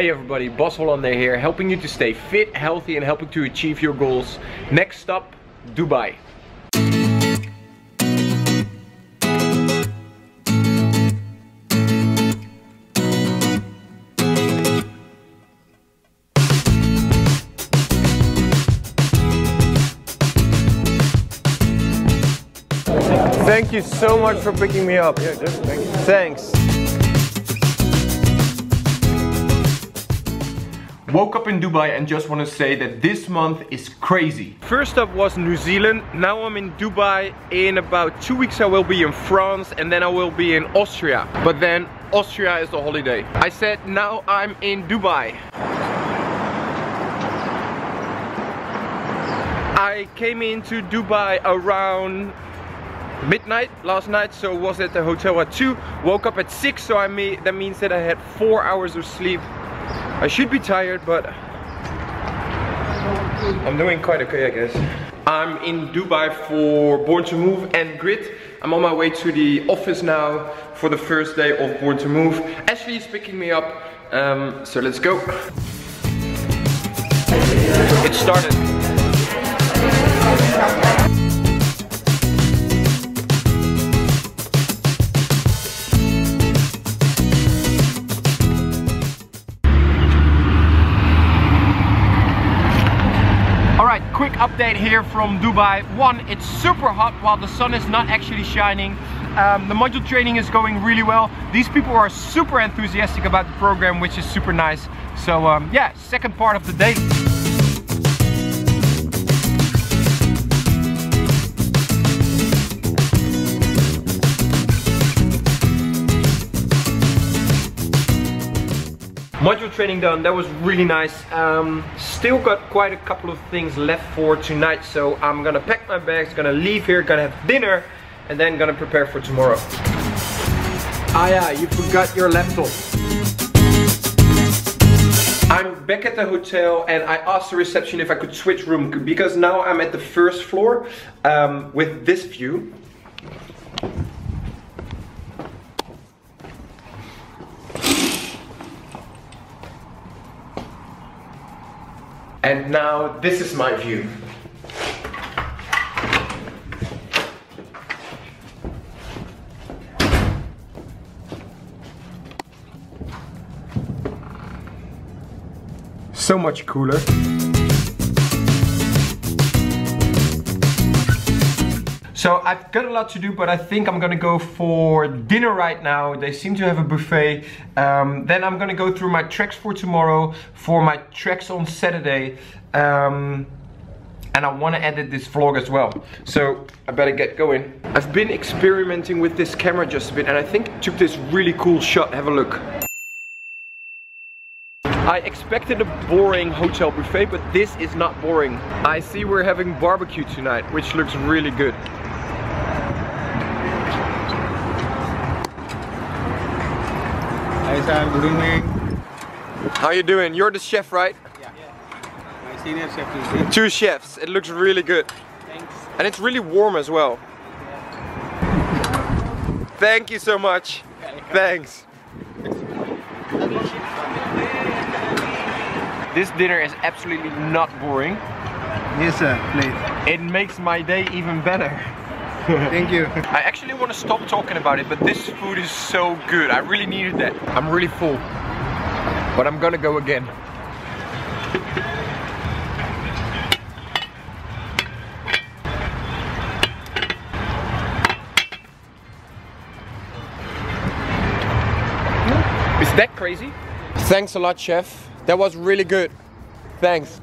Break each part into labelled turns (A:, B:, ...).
A: Hey everybody, Bas Hollander here, helping you to stay fit, healthy and helping to achieve your goals. Next stop, Dubai. Thank you so much for picking me up. Yeah, thank you. Thanks. Woke up in Dubai and just want to say that this month is crazy. First up was New Zealand, now I'm in Dubai. In about two weeks I will be in France and then I will be in Austria. But then Austria is the holiday. I said now I'm in Dubai. I came into Dubai around midnight last night so was at the hotel at 2 woke up at 6 so I mean that means that I had 4 hours of sleep I should be tired, but I'm doing quite okay, I guess. I'm in Dubai for Born to Move and Grit. I'm on my way to the office now for the first day of Born to Move. Ashley is picking me up, um, so let's go. It started. Update here from Dubai. One, it's super hot while the sun is not actually shining. Um, the module training is going really well. These people are super enthusiastic about the program, which is super nice. So um, yeah, second part of the day. Module training done that was really nice. Um, still got quite a couple of things left for tonight so I'm gonna pack my bags gonna leave here gonna have dinner and then gonna prepare for tomorrow. Ah yeah you forgot your laptop. I'm back at the hotel and I asked the reception if I could switch room because now I'm at the first floor um, with this view And now this is my view. So much cooler. So I've got a lot to do, but I think I'm gonna go for dinner right now. They seem to have a buffet. Um, then I'm gonna go through my tracks for tomorrow, for my tracks on Saturday. Um, and I want to edit this vlog as well. So I better get going. I've been experimenting with this camera just a bit and I think took this really cool shot. Have a look. I expected a boring hotel buffet, but this is not boring. I see we're having barbecue tonight, which looks really good.
B: Hi Sam, good evening.
A: How you doing? You're the chef, right?
B: Yeah. yeah. My senior chef is here.
A: Two chefs. It looks really good.
B: Thanks.
A: And it's really warm as well. Yeah. Thank you so much. Thanks. This dinner is absolutely not boring.
B: Yes sir, please.
A: It makes my day even better.
B: Thank you.
A: I actually want to stop talking about it, but this food is so good. I really needed that. I'm really full. But I'm gonna go again. Is that crazy? Thanks a lot, chef. That was really good. Thanks.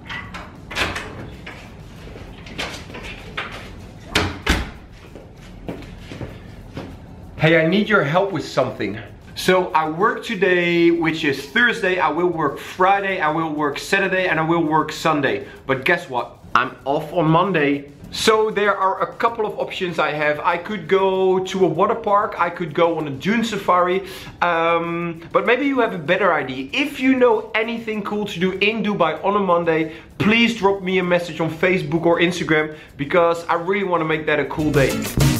A: Hey, I need your help with something. So I work today, which is Thursday, I will work Friday, I will work Saturday, and I will work Sunday. But guess what? I'm off on Monday. So there are a couple of options I have. I could go to a water park, I could go on a dune safari, um, but maybe you have a better idea. If you know anything cool to do in Dubai on a Monday, please drop me a message on Facebook or Instagram because I really want to make that a cool day.